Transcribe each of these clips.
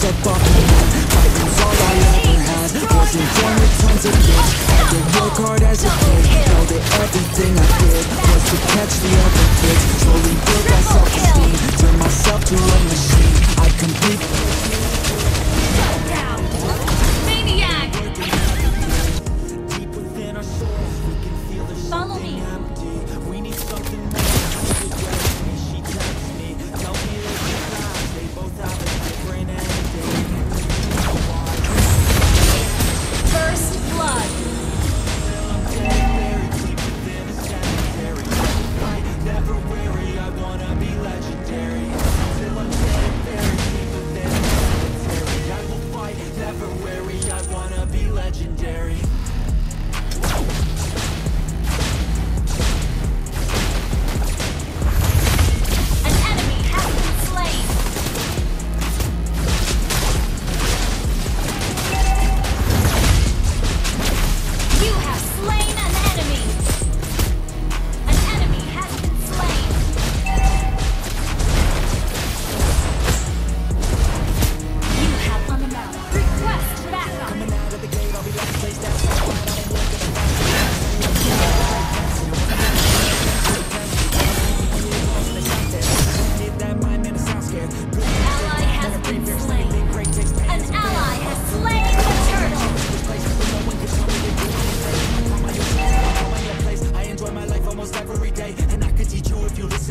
Built up off Fighting's all I ever had Wasn't born with tons of gifts Had to work hard as a kid Know that everything I did Was to catch the other kids Slowly built that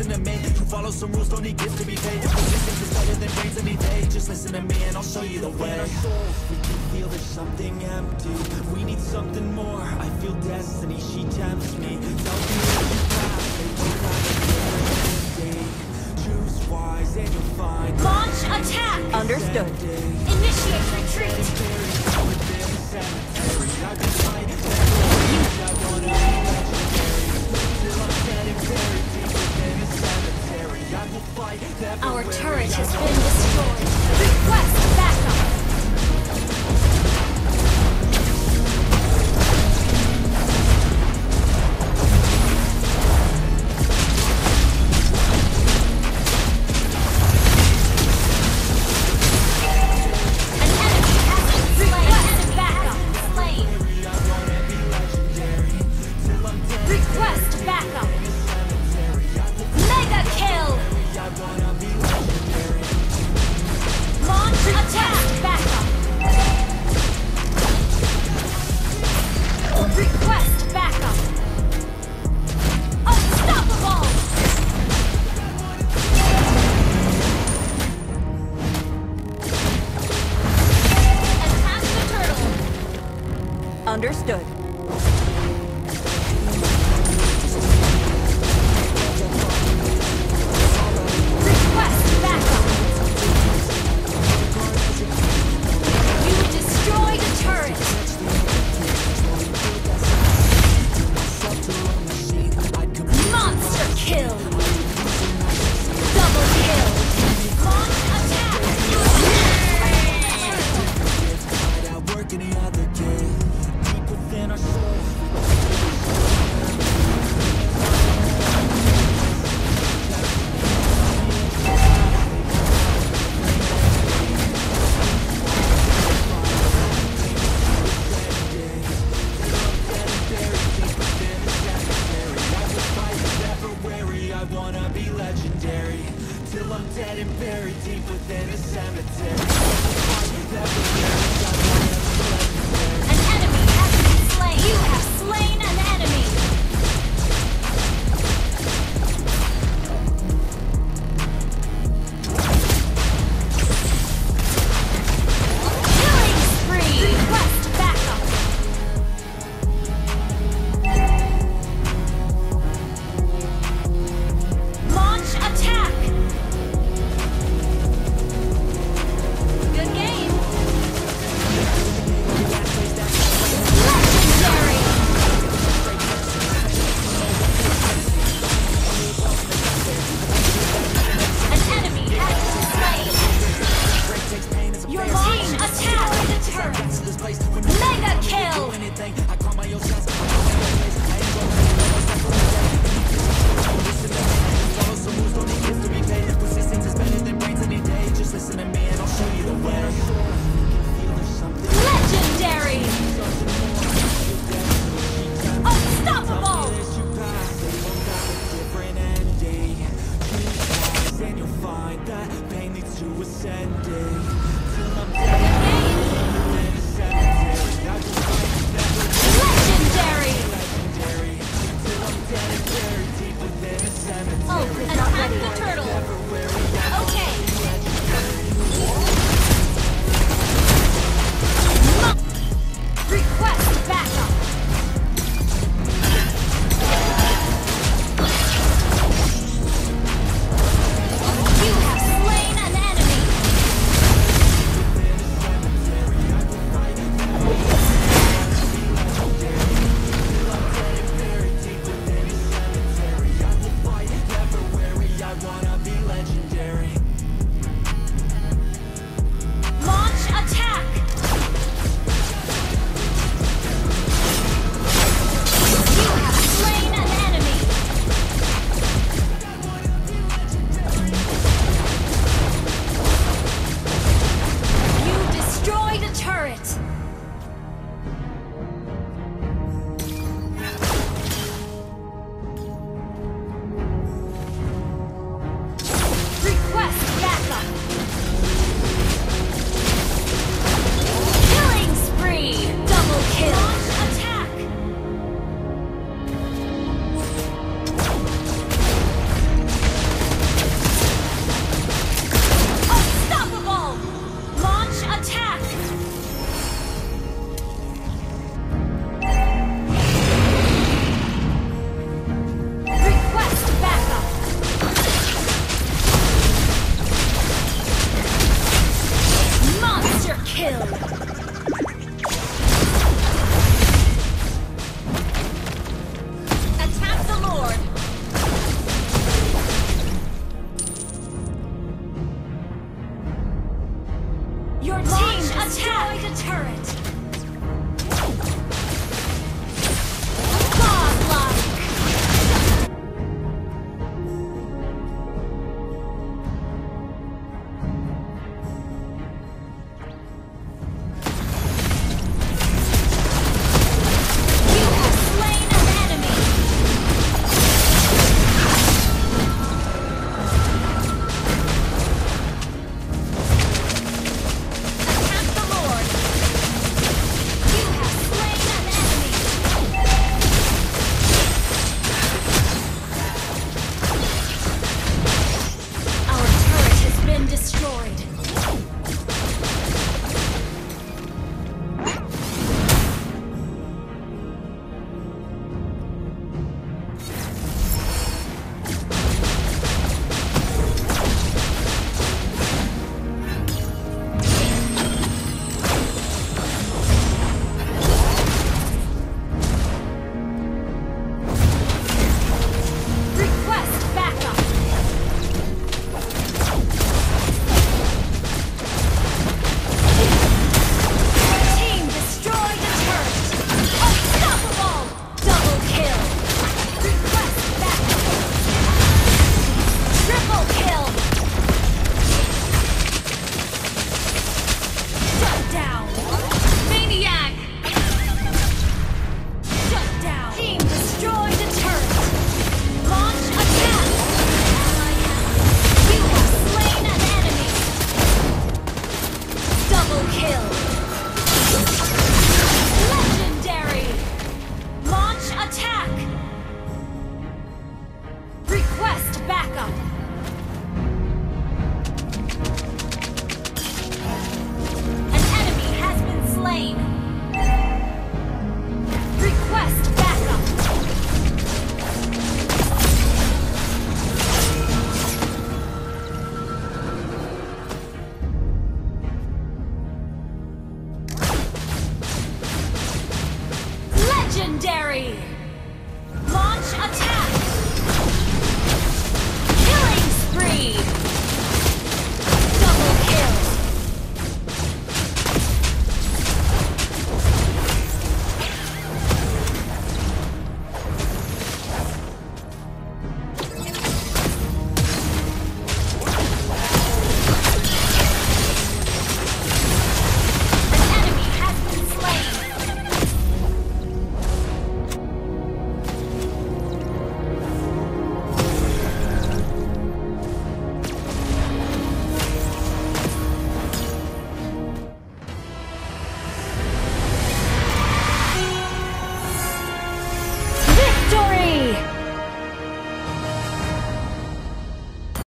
listen to me You follow some rules, don't need gifts to be paid. Persistence is better than brains any day. Just listen to me and I'll show you the way. Our souls, we can feel there's something empty. We need something more. I feel destiny, she tempts me. Tells me that you pass They both have a different ending Choose wise and you'll find Launch attack. Understood. Initiate retreat. I'm dead and buried deep within a cemetery that pain leads to ascending turret!